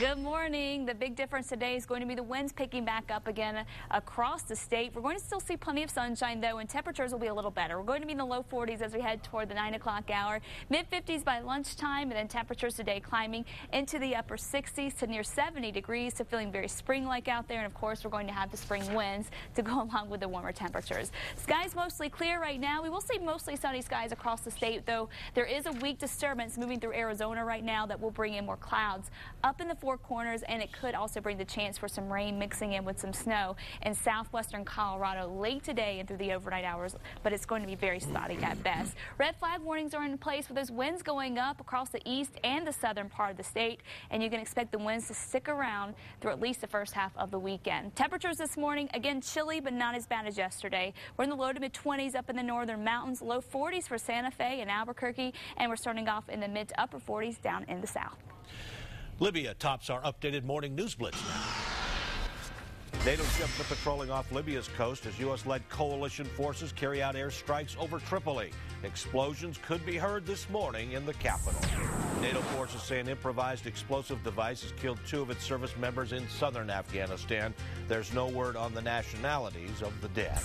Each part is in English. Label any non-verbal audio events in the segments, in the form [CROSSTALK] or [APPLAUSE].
Good morning. The big difference today is going to be the winds picking back up again across the state. We're going to still see plenty of sunshine though and temperatures will be a little better. We're going to be in the low 40s as we head toward the 9 o'clock hour. Mid 50s by lunchtime and then temperatures today climbing into the upper 60s to near 70 degrees to feeling very spring-like out there and of course we're going to have the spring winds to go [LAUGHS] along with the warmer temperatures. Skies mostly clear right now. We will see mostly sunny skies across the state though there is a weak disturbance moving through Arizona right now that will bring in more clouds up in the four corners, and it could also bring the chance for some rain mixing in with some snow in southwestern Colorado late today and through the overnight hours, but it's going to be very spotty at best. Red flag warnings are in place with those winds going up across the east and the southern part of the state, and you can expect the winds to stick around through at least the first half of the weekend. Temperatures this morning, again, chilly, but not as bad as yesterday. We're in the low to mid 20s up in the northern mountains, low 40s for Santa Fe and Albuquerque, and we're starting off in the mid to upper 40s down in the south. Libya tops our updated morning news blitz. NATO ships are patrolling off Libya's coast as U.S.-led coalition forces carry out airstrikes over Tripoli. Explosions could be heard this morning in the capital. NATO forces say an improvised explosive device has killed two of its service members in southern Afghanistan. There's no word on the nationalities of the dead.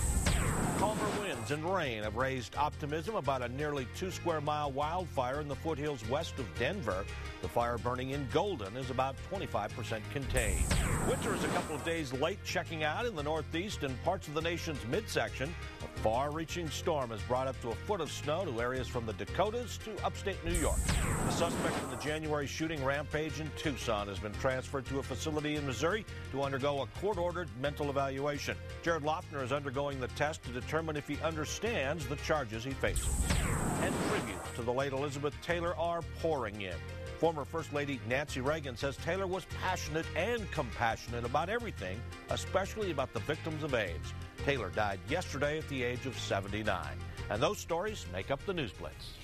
Calmer winds and rain have raised optimism about a nearly two square mile wildfire in the foothills west of Denver. The fire burning in Golden is about 25% contained. Winter is a couple of days late checking out in the northeast and parts of the nation's midsection. A far reaching storm has brought up to a foot of snow to areas from the Dakotas to upstate New York. The suspect in the January shooting rampage in Tucson has been transferred to a facility in Missouri to undergo a court ordered mental evaluation. Jared Loughner is undergoing the test to determine if he understands the charges he faces. And tributes to the late Elizabeth Taylor are pouring in. Former First Lady Nancy Reagan says Taylor was passionate and compassionate about everything, especially about the victims of AIDS. Taylor died yesterday at the age of 79. And those stories make up the News Blitz.